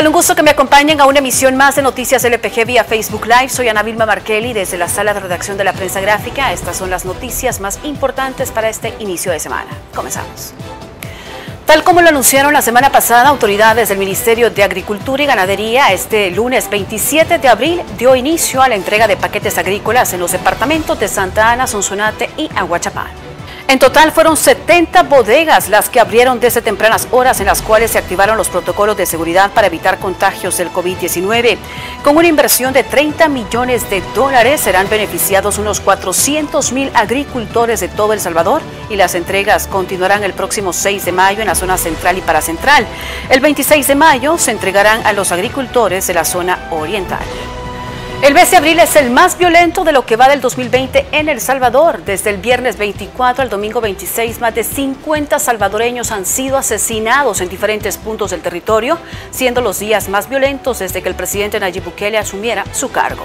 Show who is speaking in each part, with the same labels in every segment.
Speaker 1: tal? Un gusto que me acompañen a una emisión más de Noticias LPG vía Facebook Live. Soy Ana Vilma Markelli desde la sala de redacción de la prensa gráfica. Estas son las noticias más importantes para este inicio de semana. Comenzamos. Tal como lo anunciaron la semana pasada, autoridades del Ministerio de Agricultura y Ganadería, este lunes 27 de abril dio inicio a la entrega de paquetes agrícolas en los departamentos de Santa Ana, Sonsonate y Aguachapán. En total fueron 70 bodegas las que abrieron desde tempranas horas en las cuales se activaron los protocolos de seguridad para evitar contagios del COVID-19. Con una inversión de 30 millones de dólares serán beneficiados unos 400 mil agricultores de todo El Salvador y las entregas continuarán el próximo 6 de mayo en la zona central y paracentral. El 26 de mayo se entregarán a los agricultores de la zona oriental. El mes de abril es el más violento de lo que va del 2020 en El Salvador. Desde el viernes 24 al domingo 26, más de 50 salvadoreños han sido asesinados en diferentes puntos del territorio, siendo los días más violentos desde que el presidente Nayib Bukele asumiera su cargo.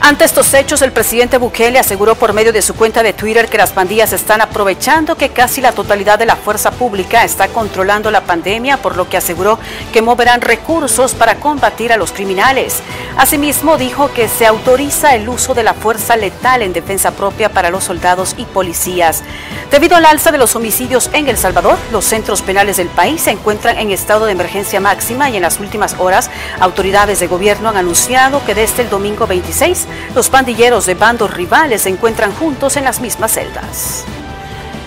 Speaker 1: Ante estos hechos, el presidente Bukele aseguró por medio de su cuenta de Twitter que las pandillas están aprovechando que casi la totalidad de la fuerza pública está controlando la pandemia, por lo que aseguró que moverán recursos para combatir a los criminales. Asimismo, dijo que se autoriza el uso de la fuerza letal en defensa propia para los soldados y policías. Debido al alza de los homicidios en El Salvador, los centros penales del país se encuentran en estado de emergencia máxima y en las últimas horas, autoridades de gobierno han anunciado que desde el domingo 26 los pandilleros de bandos rivales se encuentran juntos en las mismas celdas.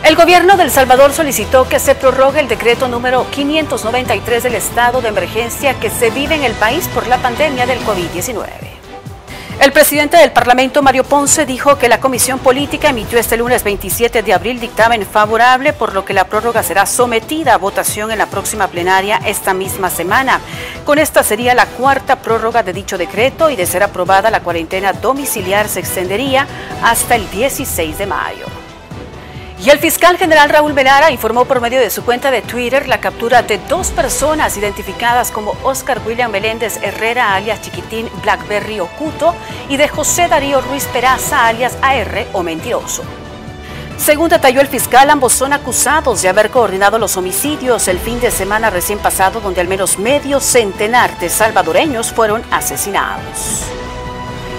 Speaker 1: El gobierno de El Salvador solicitó que se prorrogue el decreto número 593 del estado de emergencia que se vive en el país por la pandemia del COVID-19. El presidente del Parlamento, Mario Ponce, dijo que la Comisión Política emitió este lunes 27 de abril dictamen favorable, por lo que la prórroga será sometida a votación en la próxima plenaria esta misma semana. Con esta sería la cuarta prórroga de dicho decreto y de ser aprobada la cuarentena domiciliar se extendería hasta el 16 de mayo. Y el fiscal general Raúl Velara informó por medio de su cuenta de Twitter la captura de dos personas identificadas como Oscar William Meléndez Herrera, alias Chiquitín Blackberry Oculto, y de José Darío Ruiz Peraza, alias AR o Mentiroso. Según detalló el fiscal, ambos son acusados de haber coordinado los homicidios el fin de semana recién pasado, donde al menos medio centenar de salvadoreños fueron asesinados.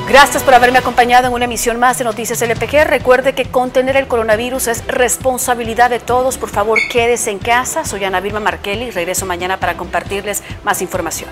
Speaker 1: Gracias por haberme acompañado en una emisión más de Noticias LPG. Recuerde que contener el coronavirus es responsabilidad de todos. Por favor, quédese en casa. Soy Ana Vilma Markelli regreso mañana para compartirles más información.